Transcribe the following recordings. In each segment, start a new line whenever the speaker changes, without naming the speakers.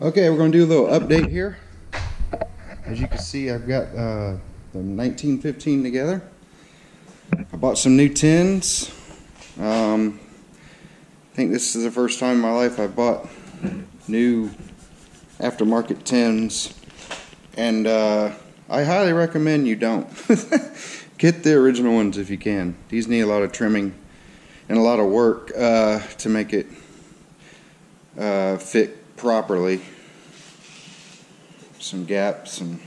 Okay, we're going to do a little update here. As you can see, I've got uh, the 1915 together. I bought some new tins. Um, I think this is the first time in my life I've bought new aftermarket tins. And uh, I highly recommend you don't. Get the original ones if you can. These need a lot of trimming and a lot of work uh, to make it uh, fit properly. Some gaps and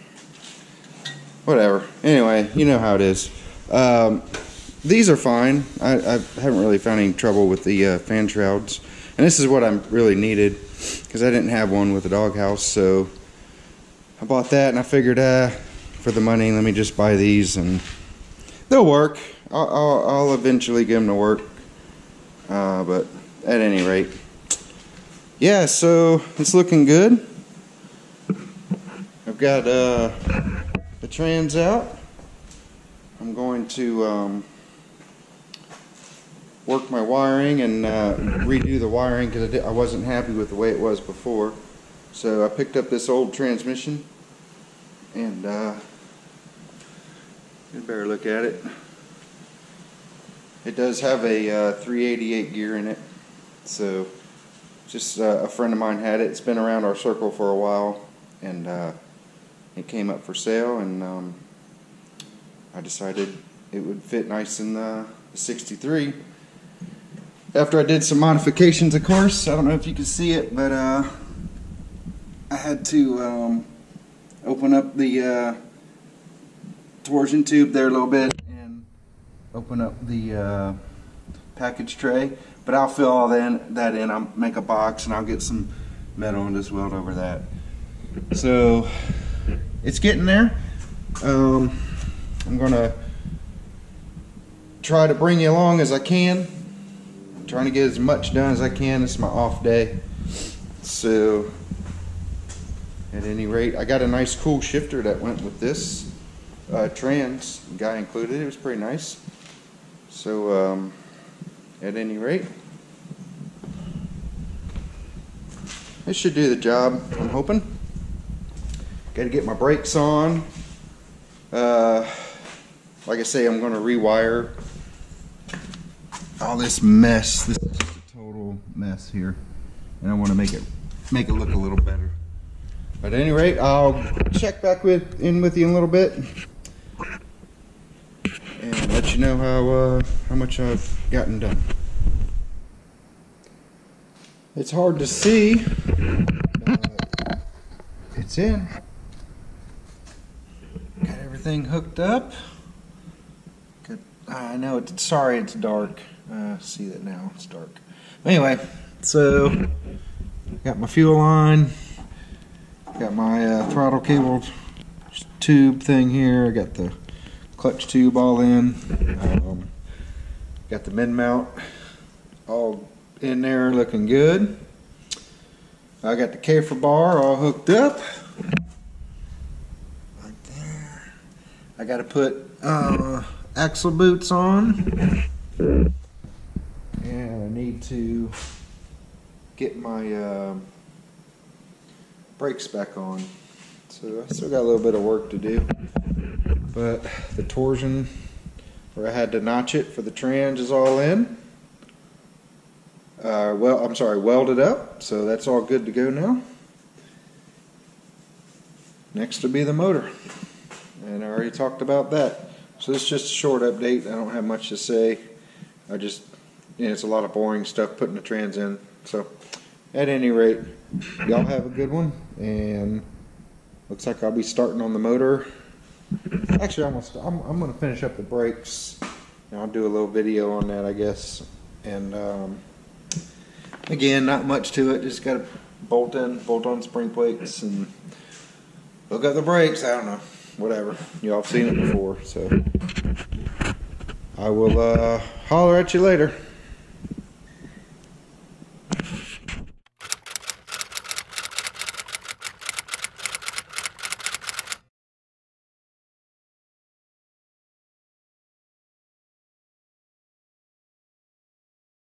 whatever. Anyway, you know how it is. Um, these are fine. I, I, haven't really found any trouble with the uh, fan shrouds. And this is what I really needed because I didn't have one with the doghouse. So I bought that and I figured, uh, for the money, let me just buy these and they'll work. I'll, I'll, I'll eventually get them to work. Uh, but at any rate, yeah, so it's looking good. I've got uh, the trans out. I'm going to um, work my wiring and uh, redo the wiring because I, I wasn't happy with the way it was before. So I picked up this old transmission and uh, you better look at it. It does have a uh, 388 gear in it. So just uh, a friend of mine had it. It's been around our circle for a while and uh, it came up for sale and um, I decided it would fit nice in the 63. After I did some modifications, of course, I don't know if you can see it, but uh, I had to um, open up the uh, torsion tube there a little bit and open up the uh, package tray. But I'll fill all that, that in. I'll make a box and I'll get some metal and just weld over that. So it's getting there. Um, I'm gonna try to bring you along as I can. I'm trying to get as much done as I can. It's my off day. So at any rate, I got a nice cool shifter that went with this uh, trans. Guy included. It was pretty nice. So um, at any rate, this should do the job. I'm hoping. Got to get my brakes on. Uh, like I say, I'm going to rewire all this mess. This is a total mess here, and I want to make it make it look a little better. But at any rate, I'll check back with in with you in a little bit let you know how uh, how much I've gotten done. It's hard to see, it's in. Got everything hooked up. Good. I know it's sorry it's dark. Uh, see that now it's dark. Anyway, so got my fuel line. Got my uh, throttle cable tube thing here. I got the clutch tube all in. Um, got the mid mount all in there looking good. I got the Kafer bar all hooked up. Right there. I got to put uh, axle boots on. And I need to get my uh, brakes back on. So I still got a little bit of work to do. But the torsion where I had to notch it for the trans is all in. Uh, well, I'm sorry, welded up, so that's all good to go now. Next will be the motor, and I already talked about that. So this is just a short update. I don't have much to say. I just, know, it's a lot of boring stuff putting the trans in. So, at any rate, y'all have a good one, and looks like I'll be starting on the motor. Actually, I'm gonna, I'm, I'm gonna finish up the brakes. And I'll do a little video on that, I guess, and. Um, Again, not much to it. Just got to bolt in, bolt on spring plates, and hook up the brakes. I don't know, whatever. Y'all have seen it before, so I will uh, holler at you later.